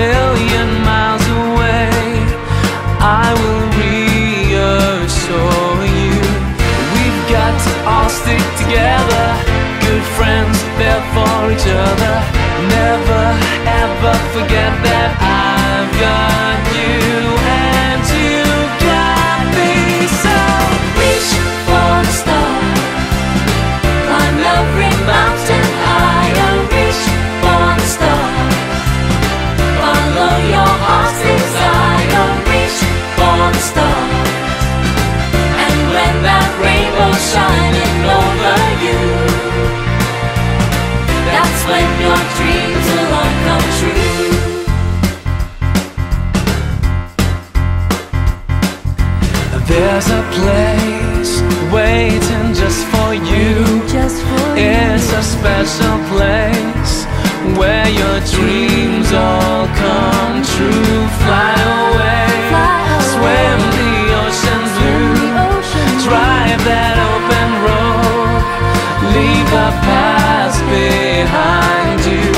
or there's a place waiting just for you. Just for It's a special place where your dreams all come true. Fly away, Fly away. swim the ocean blue, drive that open road, leave the past behind you.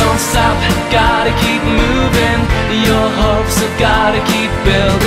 Don't stop, gotta keep moving. Your hopes have gotta keep building.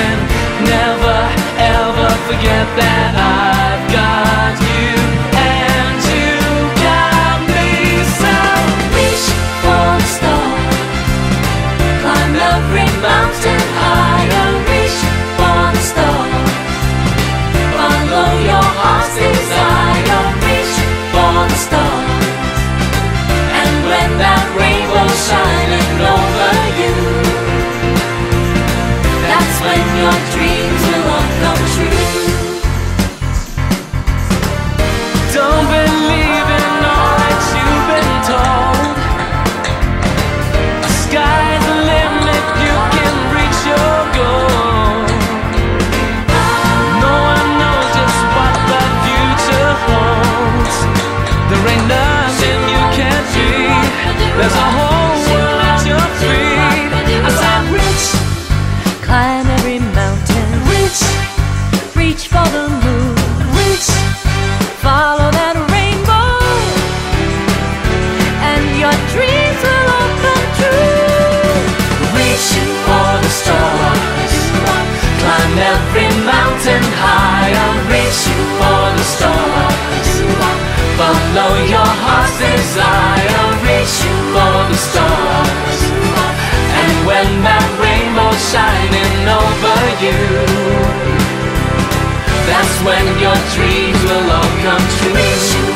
Reach, reach for the moon, reach. follow that rainbow, and your dreams will all come true. Reach for the stars. Climb every mountain higher. Reach for the stars. Follow your heart's desire. Reach for the stars. And when that rainbow's shining over you, that's when your dreams will all come true.